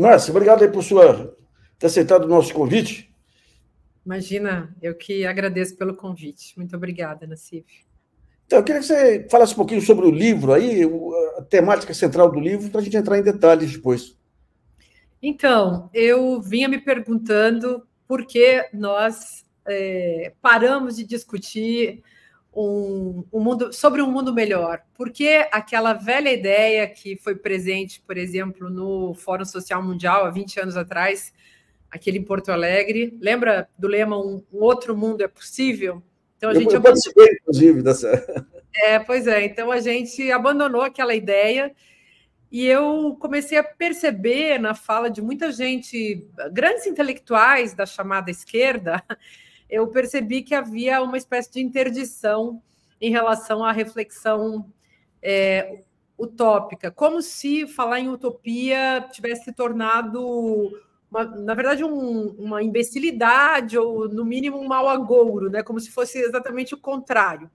Márcia, obrigado aí por sua, ter aceitado o nosso convite. Imagina, eu que agradeço pelo convite. Muito obrigada, Nassif. Então, eu queria que você falasse um pouquinho sobre o livro aí, a temática central do livro, para a gente entrar em detalhes depois. Então, eu vinha me perguntando por que nós é, paramos de discutir um, um, mundo sobre um mundo melhor. Por que aquela velha ideia que foi presente, por exemplo, no Fórum Social Mundial há 20 anos atrás, aquele em Porto Alegre, lembra do lema um, um outro mundo é possível? Então a gente eu abandonou... inclusive, dessa. É, pois é. Então a gente abandonou aquela ideia e eu comecei a perceber na fala de muita gente, grandes intelectuais da chamada esquerda, eu percebi que havia uma espécie de interdição em relação à reflexão é, utópica, como se falar em utopia tivesse se tornado uma, na verdade, um, uma imbecilidade ou, no mínimo, um mau agouro, né? como se fosse exatamente o contrário.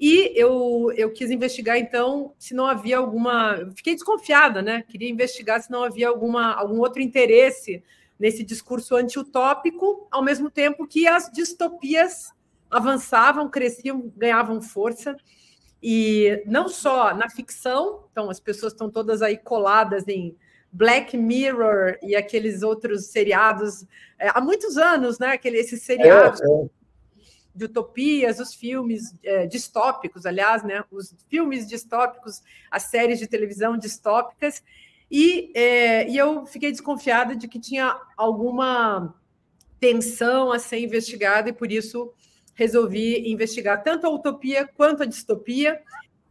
E eu, eu quis investigar, então, se não havia alguma. Fiquei desconfiada, né? Queria investigar se não havia alguma, algum outro interesse nesse discurso anti-utópico, ao mesmo tempo que as distopias avançavam, cresciam, ganhavam força. E não só na ficção, então as pessoas estão todas aí coladas em Black Mirror e aqueles outros seriados é, há muitos anos, né? Aquele, esses seriados é, é. de utopias, os filmes é, distópicos, aliás, né? Os filmes distópicos, as séries de televisão distópicas. E, é, e eu fiquei desconfiada de que tinha alguma tensão a ser investigada e por isso resolvi investigar tanto a utopia quanto a distopia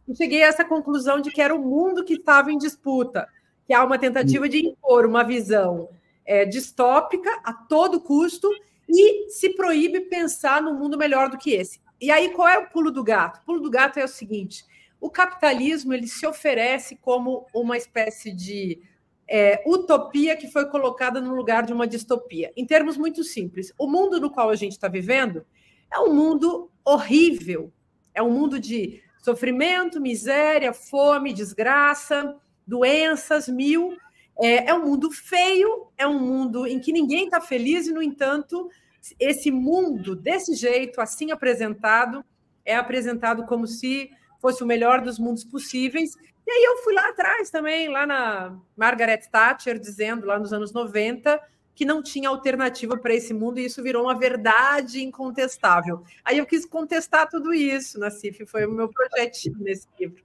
e cheguei a essa conclusão de que era o mundo que estava em disputa que há uma tentativa de impor uma visão é, distópica a todo custo e se proíbe pensar num mundo melhor do que esse. E aí, qual é o pulo do gato? O pulo do gato é o seguinte: o capitalismo ele se oferece como uma espécie de é, utopia que foi colocada no lugar de uma distopia. Em termos muito simples, o mundo no qual a gente está vivendo é um mundo horrível, é um mundo de sofrimento, miséria, fome, desgraça doenças mil. É, é um mundo feio, é um mundo em que ninguém está feliz, e, no entanto, esse mundo, desse jeito, assim apresentado, é apresentado como se fosse o melhor dos mundos possíveis. E aí eu fui lá atrás também, lá na Margaret Thatcher, dizendo, lá nos anos 90, que não tinha alternativa para esse mundo, e isso virou uma verdade incontestável. Aí eu quis contestar tudo isso, Nassif, foi o meu projetinho nesse livro.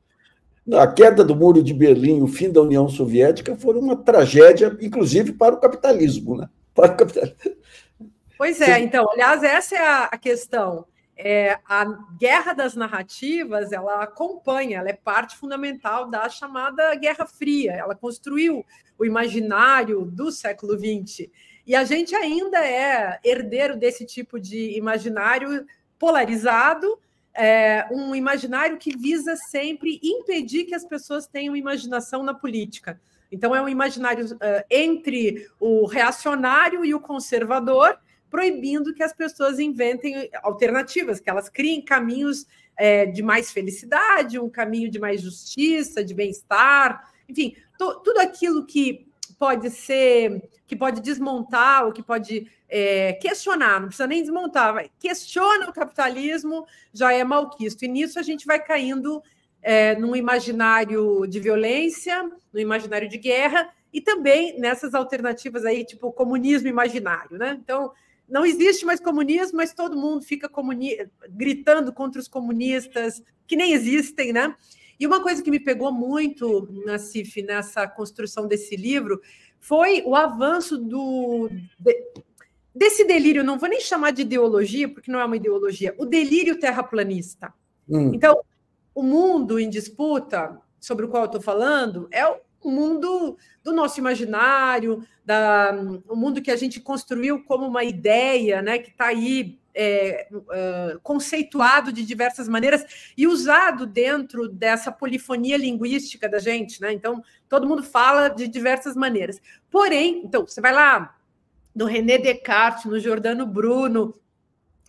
A queda do Muro de Berlim, o fim da União Soviética foram uma tragédia, inclusive para o capitalismo, né? Para o capitalismo. Pois é, então, aliás, essa é a, questão. É, a guerra das narrativas ela acompanha, ela é parte fundamental da chamada Guerra Fria. Ela construiu o imaginário do século XX. E a gente ainda é herdeiro desse tipo de imaginário polarizado, é, um imaginário que visa sempre impedir que as pessoas tenham imaginação na política. Então, é um imaginário uh, entre o reacionário e o conservador, proibindo que as pessoas inventem alternativas, que elas criem caminhos é, de mais felicidade, um caminho de mais justiça, de bem-estar, enfim, tudo aquilo que pode ser, que pode desmontar ou que pode é, questionar, não precisa nem desmontar, vai, questiona o capitalismo, já é malquisto. E nisso a gente vai caindo é, num imaginário de violência, no imaginário de guerra, e também nessas alternativas aí, tipo comunismo imaginário, né? Então, não existe mais comunismo, mas todo mundo fica comuni gritando contra os comunistas, que nem existem, né? E uma coisa que me pegou muito, Nassif, nessa construção desse livro, foi o avanço do, de, desse delírio, não vou nem chamar de ideologia, porque não é uma ideologia, o delírio terraplanista. Hum. Então, o mundo em disputa, sobre o qual eu estou falando, é o mundo do nosso imaginário, da, o mundo que a gente construiu como uma ideia, né, que está aí é, uh, conceituado de diversas maneiras e usado dentro dessa polifonia linguística da gente, né? Então, todo mundo fala de diversas maneiras. Porém, então, você vai lá no René Descartes, no Giordano Bruno,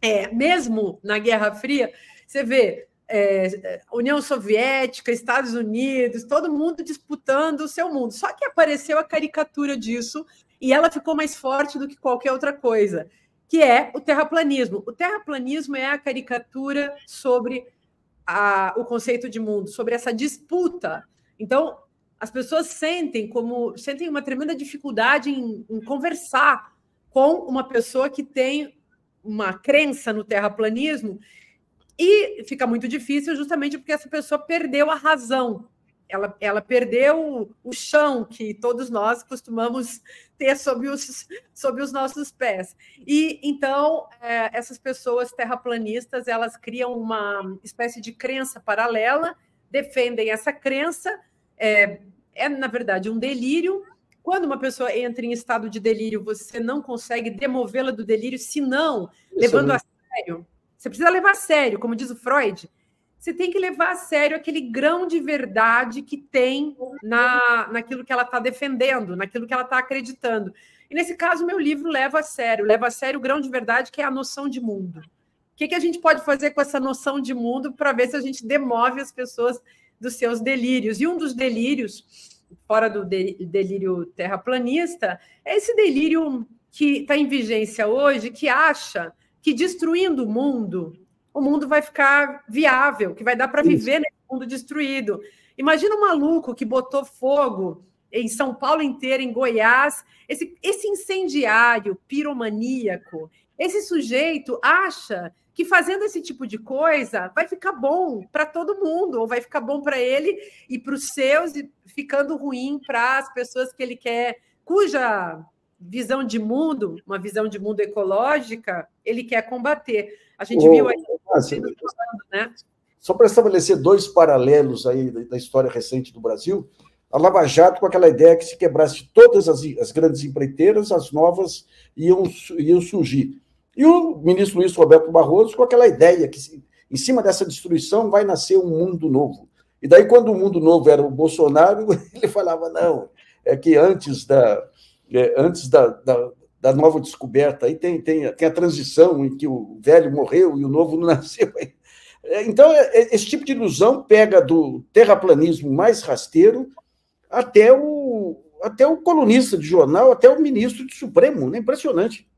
é, mesmo na Guerra Fria, você vê é, União Soviética, Estados Unidos, todo mundo disputando o seu mundo. Só que apareceu a caricatura disso e ela ficou mais forte do que qualquer outra coisa, que é o terraplanismo. O terraplanismo é a caricatura sobre a, o conceito de mundo, sobre essa disputa. Então, as pessoas sentem como sentem uma tremenda dificuldade em, em conversar com uma pessoa que tem uma crença no terraplanismo e fica muito difícil justamente porque essa pessoa perdeu a razão. Ela, ela perdeu o, chão que todos nós costumamos ter sob os, sob os nossos pés. E então é, essas pessoas terraplanistas elas criam uma espécie de crença paralela, defendem essa crença, é, é na verdade um delírio. Quando uma pessoa entra em estado de delírio, você não consegue demovê-la do delírio, senão levando a sério você precisa levar a sério, como diz o Freud. Você tem que levar a sério aquele grão de verdade que tem na, naquilo que ela está defendendo, naquilo que ela está acreditando. E nesse caso, meu livro leva a sério, leva a sério o grão de verdade, que é a noção de mundo. O que, que a gente pode fazer com essa noção de mundo para ver se a gente demove as pessoas dos seus delírios? E um dos delírios, fora do delírio terraplanista, é esse delírio que está em vigência hoje, que acha que destruindo o mundo, o mundo vai ficar viável, que vai dar para viver nesse mundo destruído. Imagina um maluco que botou fogo em São Paulo inteiro, em Goiás, esse, esse incendiário piromaníaco, esse sujeito acha que fazendo esse tipo de coisa vai ficar bom para todo mundo, ou vai ficar bom para ele e para os seus, e ficando ruim para as pessoas que ele quer, cuja visão de mundo, uma visão de mundo ecológica, ele quer combater. A gente viu aí. Assim, né? Só para estabelecer dois paralelos aí da história recente do Brasil, a Lava Jato com aquela ideia que se quebrasse todas as, as grandes empreiteiras, as novas iam, iam surgir. E o ministro Luiz Roberto Barroso com aquela ideia que, em cima dessa destruição, vai nascer um mundo novo. E daí, quando o mundo novo era o Bolsonaro, ele falava: não, é que antes da, é, antes da, da, da, nova descoberta, aí tem, tem, tem a transição em que o velho morreu e o novo não nasceu. É, então, é, é, esse tipo de ilusão pega do terraplanismo mais rasteiro até o, até o colunista de jornal, até o ministro do Supremo, né? impressionante.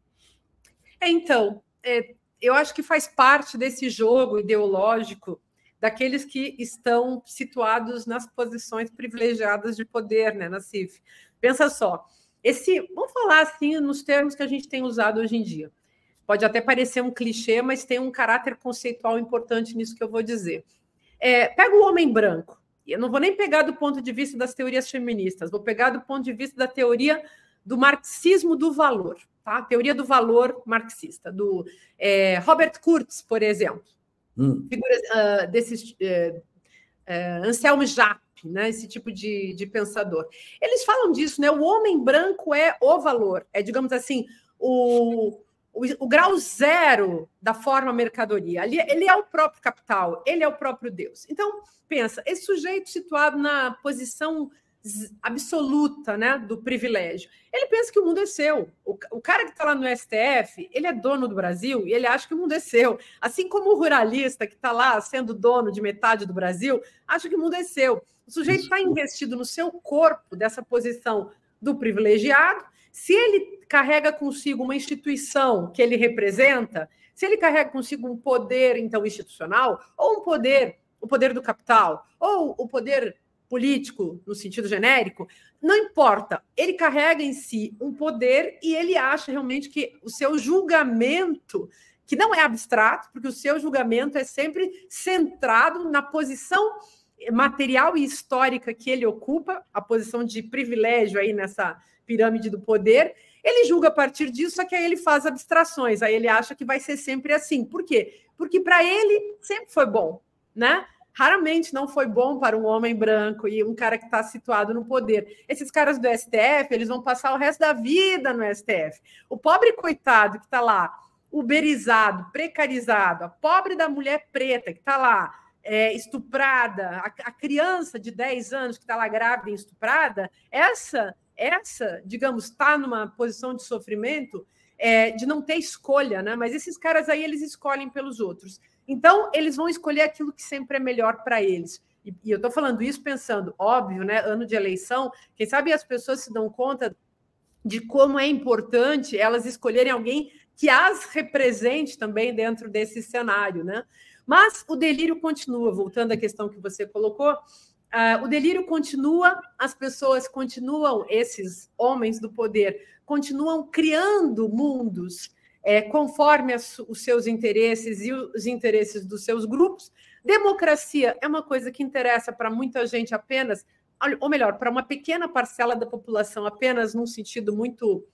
É, então, é, eu acho que faz parte desse jogo ideológico daqueles que estão situados nas posições privilegiadas de poder, né, na CIF. Pensa só, esse, vamos falar assim nos termos que a gente tem usado hoje em dia. Pode até parecer um clichê, mas tem um caráter conceitual importante nisso que eu vou dizer. É, pega o homem branco. Eu não vou nem pegar do ponto de vista das teorias feministas, vou pegar do ponto de vista da teoria do marxismo do valor, tá? Teoria do valor marxista, do é, Robert Kurtz, por exemplo. Hum. Figuras uh, desses uh, uh, Anselmo Jacques, né? Esse tipo de, de pensador. Eles falam disso, né? O homem branco é o valor, é, digamos assim, o, o, o grau zero da forma mercadoria. Ali, ele é o próprio capital, ele é o próprio Deus. Então, pensa, esse sujeito situado na posição absoluta né, do privilégio. Ele pensa que o mundo é seu. O, o cara que está lá no STF, ele é dono do Brasil e ele acha que o mundo é seu. Assim como o ruralista que está lá sendo dono de metade do Brasil, acha que o mundo é seu. O sujeito está investido no seu corpo dessa posição do privilegiado. Se ele carrega consigo uma instituição que ele representa, se ele carrega consigo um poder então institucional ou um poder, o poder do capital, ou o poder político no sentido genérico, não importa. Ele carrega em si um poder e ele acha realmente que o seu julgamento, que não é abstrato, porque o seu julgamento é sempre centrado na posição material e histórica que ele ocupa, a posição de privilégio aí nessa pirâmide do poder, ele julga a partir disso, só que aí ele faz abstrações, aí ele acha que vai ser sempre assim. Por quê? Porque para ele sempre foi bom, né? Raramente não foi bom para um homem branco e um cara que está situado no poder. Esses caras do STF, eles vão passar o resto da vida no STF. O pobre coitado que está lá, uberizado, precarizado, a pobre da mulher preta que está lá, é, estuprada, a, a, criança de 10 anos que está lá grávida e estuprada, essa, essa, digamos, está numa posição de sofrimento é, de não ter escolha, né? Mas esses caras aí, eles escolhem pelos outros. Então, eles vão escolher aquilo que sempre é melhor para eles. E, e eu estou falando isso pensando, óbvio, né? Ano de eleição, quem sabe as pessoas se dão conta de como é importante elas escolherem alguém que as represente também dentro desse cenário, né? Mas o delírio continua, voltando à questão que você colocou, uh, o delírio continua, as pessoas continuam, esses homens do poder, continuam criando mundos é, conforme as, os seus interesses e os interesses dos seus grupos. Democracia é uma coisa que interessa para muita gente apenas, ou melhor, para uma pequena parcela da população, apenas num sentido muito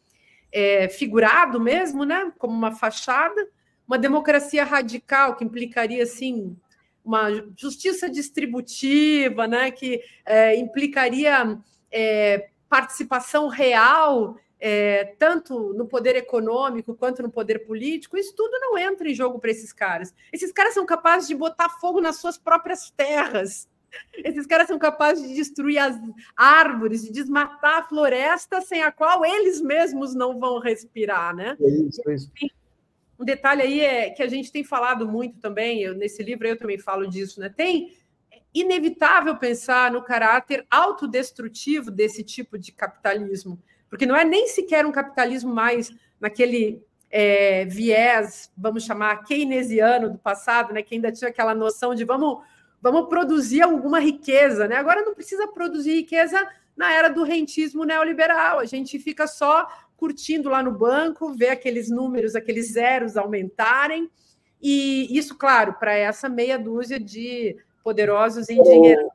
é, figurado mesmo, né? como uma fachada. Uma democracia radical, que implicaria, assim, uma justiça distributiva, né? que é, implicaria é, participação real é, tanto no poder econômico quanto no poder político, isso tudo não entra em jogo para esses caras. Esses caras são capazes de botar fogo nas suas próprias terras. Esses caras são capazes de destruir as árvores, de desmatar a floresta sem a qual eles mesmos não vão respirar, né? É isso, é isso. Um detalhe aí é que a gente tem falado muito também, eu, nesse livro eu também falo disso, né? Tem inevitável pensar no caráter autodestrutivo desse tipo de capitalismo porque não é nem sequer um capitalismo mais naquele é, viés, vamos chamar, keynesiano do passado, né, que ainda tinha aquela noção de vamos, vamos produzir alguma riqueza. Né? Agora não precisa produzir riqueza na era do rentismo neoliberal, a gente fica só curtindo lá no banco, ver aqueles números, aqueles zeros aumentarem, e isso, claro, para essa meia dúzia de poderosos em dinheiro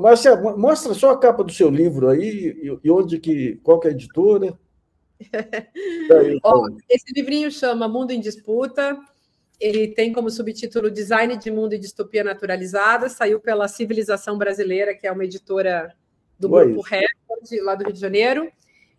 Marcia, mostra só a capa do seu livro aí e onde que, qual que é a editora. Aí, Ó, esse livrinho chama Mundo em Disputa. Ele tem como subtítulo Design de Mundo e Distopia Naturalizada. Saiu pela Civilização Brasileira, que é uma editora do Boa Grupo Record, lá do Rio de Janeiro.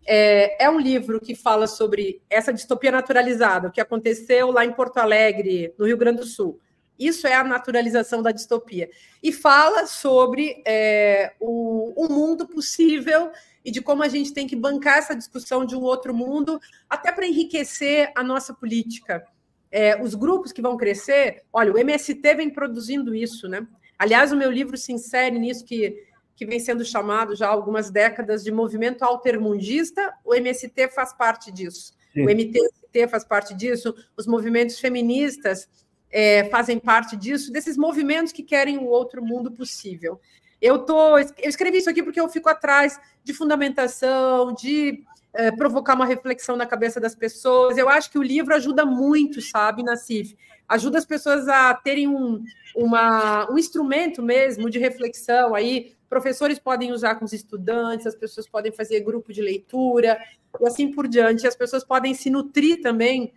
É, é, um livro que fala sobre essa distopia naturalizada, o que aconteceu lá em Porto Alegre, no Rio Grande do Sul. Isso é a naturalização da distopia. E fala sobre é, o, o mundo possível e de como a gente tem que bancar essa discussão de um outro mundo, até para enriquecer a nossa política. É, os grupos que vão crescer, olha, o MST vem produzindo isso, né? Aliás, o meu livro se insere nisso que, que vem sendo chamado já há algumas décadas de movimento altermundista, o MST faz parte disso. Sim. O MTST faz parte disso, os movimentos feministas é, fazem parte disso, desses movimentos que querem o outro mundo possível. Eu, tô, eu escrevi isso aqui porque eu fico atrás de fundamentação, de é, provocar uma reflexão na cabeça das pessoas. Eu acho que o livro ajuda muito, sabe, Nassif? Ajuda as pessoas a terem um, uma, um instrumento mesmo de reflexão. Aí, professores podem usar com os estudantes, as pessoas podem fazer grupo de leitura e assim por diante. As pessoas podem se nutrir também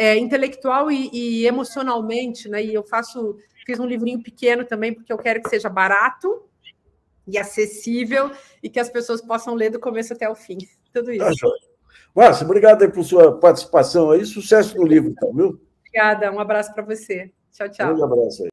é, intelectual e, e, emocionalmente, né? E eu faço, fiz um livrinho pequeno também, porque eu quero que seja barato e acessível e que as pessoas possam ler do começo até o fim. Tudo isso. Tá, Márcia, obrigado aí por sua participação aí. Sucesso no livro, então, viu? Obrigada, um abraço para você. Tchau, tchau. Um abraço aí.